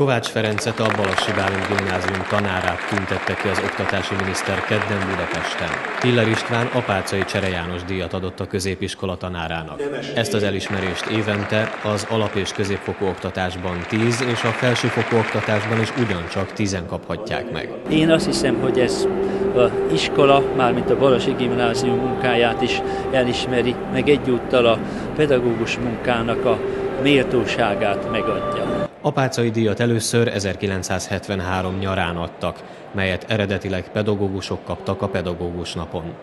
Kovács Ferencet a Balassi Bálint gimnázium tanárát tüntette ki az oktatási miniszter kedden Budapesten. Hiller István apácai Csere János díjat adott a középiskola tanárának. Ezt az elismerést évente az alap- és középfokú oktatásban 10 és a felsőfokú oktatásban is ugyancsak 10 kaphatják meg. Én azt hiszem, hogy ez a iskola, mármint a Balasi Gimnázium munkáját is elismeri, meg egyúttal a pedagógus munkának a méltóságát megadja. Apácai díjat először 1973 nyarán adtak, melyet eredetileg pedagógusok kaptak a pedagógus napon.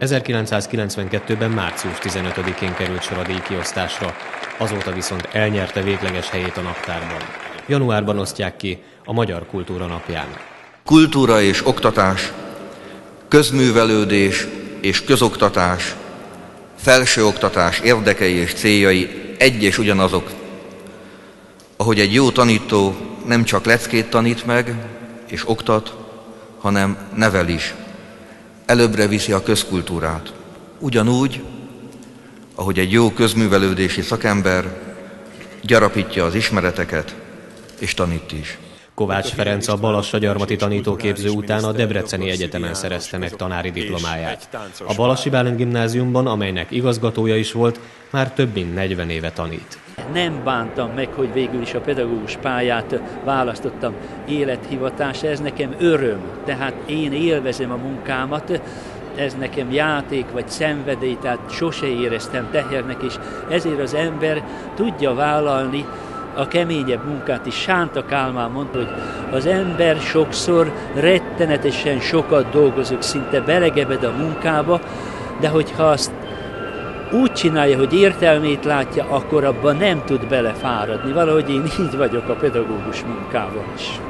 1992-ben március 15-én került sor a díjkiosztásra, azóta viszont elnyerte végleges helyét a naptárban. Januárban osztják ki a Magyar Kultúra napján. Kultúra és oktatás, közművelődés és közoktatás, felsőoktatás érdekei és céljai egy és ugyanazok ahogy egy jó tanító nem csak leckét tanít meg és oktat, hanem nevel is. Előbbre viszi a közkultúrát. Ugyanúgy, ahogy egy jó közművelődési szakember gyarapítja az ismereteket és tanít is. Kovács Ferenc a Balassa gyarmati tanítóképző után a Debreceni Egyetemen szerezte meg tanári diplomáját. A Balassi Bálint gimnáziumban, amelynek igazgatója is volt, már több mint 40 éve tanít. Nem bántam meg, hogy végül is a pedagógus pályát választottam élethivatás, ez nekem öröm, tehát én élvezem a munkámat, ez nekem játék vagy szenvedély, tehát sose éreztem tehernek, és ezért az ember tudja vállalni a keményebb munkát is. Sánta Kálmán mondta, hogy az ember sokszor rettenetesen sokat dolgozik, szinte belegebed a munkába, de hogyha azt úgy csinálja, hogy értelmét látja, akkor abban nem tud belefáradni. Valahogy én így vagyok a pedagógus munkával is.